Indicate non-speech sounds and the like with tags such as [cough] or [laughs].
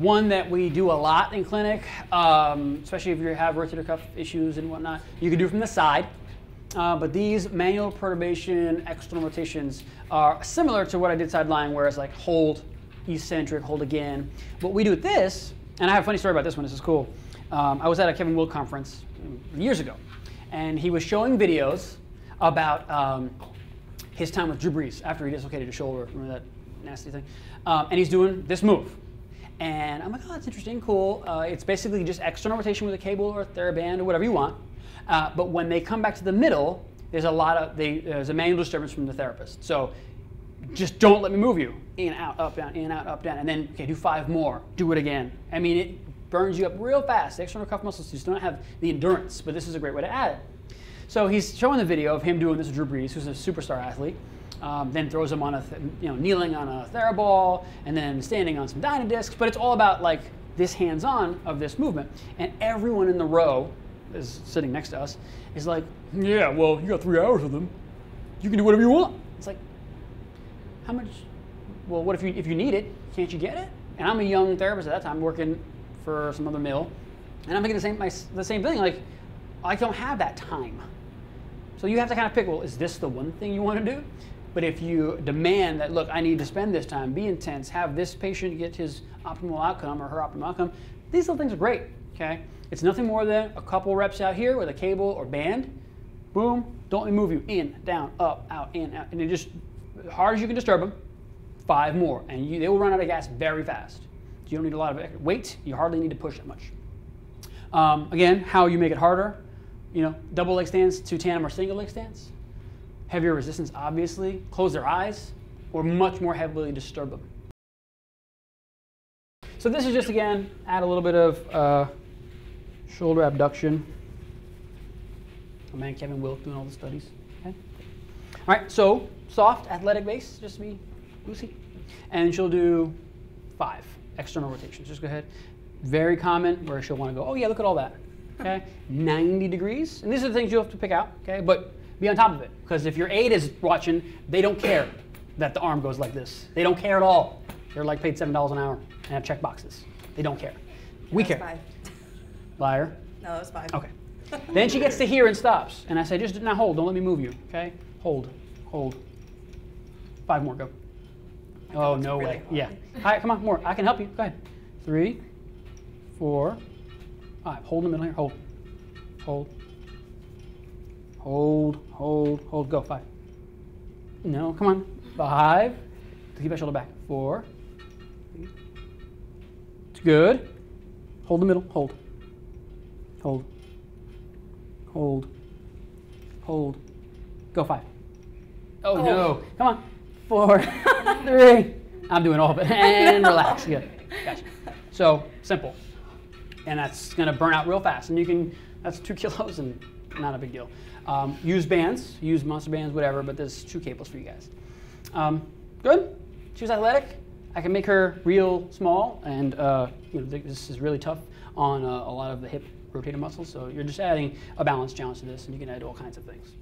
one that we do a lot in clinic, um, especially if you have rotator cuff issues and whatnot. You can do from the side. Uh, but these manual perturbation external rotations are similar to what I did side lying, where it's like hold, eccentric, hold again. What we do with this, and I have a funny story about this one, this is cool. Um, I was at a Kevin Wilk conference years ago, and he was showing videos about um, his time with Drew Brees after he dislocated his shoulder. Remember that nasty thing? Um, and he's doing this move. And I'm like, oh, that's interesting, cool. Uh, it's basically just external rotation with a cable or a TheraBand or whatever you want. Uh, but when they come back to the middle, there's a lot of they, there's a manual disturbance from the therapist. So just don't let me move you. In, out, up, down, in, out, up, down. And then, okay, do five more. Do it again. I mean, it burns you up real fast. The external cuff muscles just don't have the endurance, but this is a great way to add it. So he's showing the video of him doing this with Drew Brees, who's a superstar athlete. Um, then throws him on a, you know, kneeling on a TheraBall, and then standing on some Dynadiscs. But it's all about like this hands-on of this movement. And everyone in the row is sitting next to us is like, yeah, well, you got three hours with them. You can do whatever you want. It's like, how much? Well, what if you if you need it? Can't you get it? And I'm a young therapist at that time, working for some other mill, and I'm thinking the same my, the same thing. Like, I don't have that time. So you have to kind of pick. Well, is this the one thing you want to do? But if you demand that, look, I need to spend this time, be intense, have this patient get his optimal outcome or her optimal outcome, these little things are great. Okay. It's nothing more than a couple reps out here with a cable or band. Boom, don't move you in, down, up, out, in, out. And it just, as hard as you can disturb them, five more. And you, they will run out of gas very fast. You don't need a lot of weight. You hardly need to push that much. Um, again, how you make it harder, you know, double leg stands to tandem or single leg stands. Heavier resistance, obviously. Close their eyes or much more heavily disturb them. So this is just, again, add a little bit of uh, shoulder abduction. My man Kevin Wilk doing all the studies. Okay. All right, so soft athletic base, just be loosey. And she'll do five external rotations. Just go ahead. Very common where she'll want to go, oh yeah, look at all that. Okay, [laughs] 90 degrees. And these are the things you'll have to pick out, okay? But be on top of it. Because if your aide is watching, they don't care that the arm goes like this. They don't care at all. They're like paid $7 an hour and have check boxes. They don't care. We care. Five. Liar. No, that was five. Okay. then she gets to here and stops. And I say, just now hold. Don't let me move you. Okay? Hold. Hold. Five more. Go. Oh, no really way. hard. Yeah. All right, come on. More. I can help you. Go ahead. Three, four, five. Hold in the middle here. Hold. Hold. Hold. Hold. Hold. Go. Five. No. Come on. Five. Keep that shoulder back. Four. It's good. Hold the middle. Hold. Hold. Hold. Hold. Go five. Oh, Oh. no. Come on. Four, [laughs] three. I'm doing all of it. [laughs] And relax. Good. Gotcha. So simple. And that's going to burn out real fast. And you can, that's two kilos and not a big deal. Um, use bands, use monster bands, whatever, but there's two cables for you guys. Um, good. She was athletic. I can make her real small, and uh, you know, this is really tough on uh, a lot of the hip rotator muscles. So you're just adding a balance challenge to this, and you can add all kinds of things.